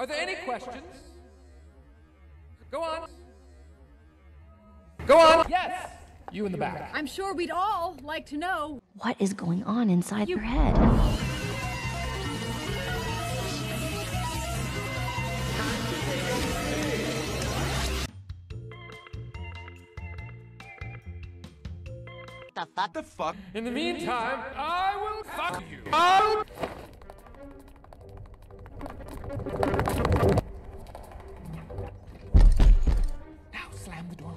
Are there any questions? Go on. Go on. Yes. You in the back. I'm sure we'd all like to know. What is going on inside You- your head? The fuck? The fuck? In the meantime, I will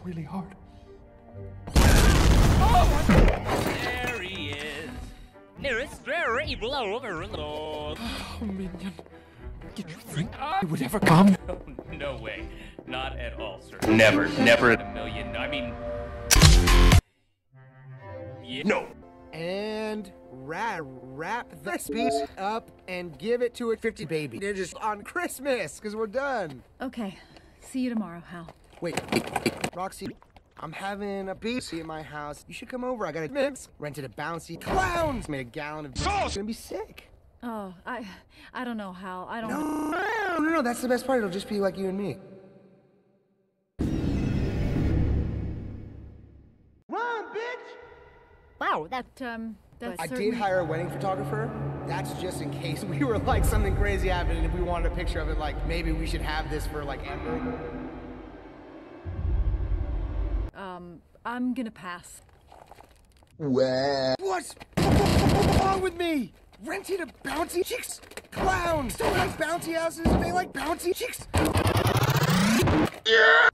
really hard. There he is. Nearest very low Oh, minion. Did you think ah. I would ever come? No way. Not at all, sir. Never, never a million. I mean. Yeah. No. And wrap, wrap this piece up and give it to a 50 baby. They're just on Christmas, because we're done. Okay. See you tomorrow, Hal. Wait, wait, wait, Roxy, I'm having a baby at my house. You should come over. I got a mix. Rented a bouncy clowns. Made a gallon of sauce. It's Gonna be sick. Oh, I I don't know, Hal. I don't No, no, no, no. That's the best part. It'll just be like you and me. Run, bitch! Wow, that um that's I certainly... did hire a wedding photographer. That's just in case we were like something crazy happened and if we wanted a picture of it, like maybe we should have this for like Amber. Um I'm gonna pass. What's wrong with me? Renting a bouncy chicks? Clowns! Don't like bouncy houses. They like bouncy chicks. What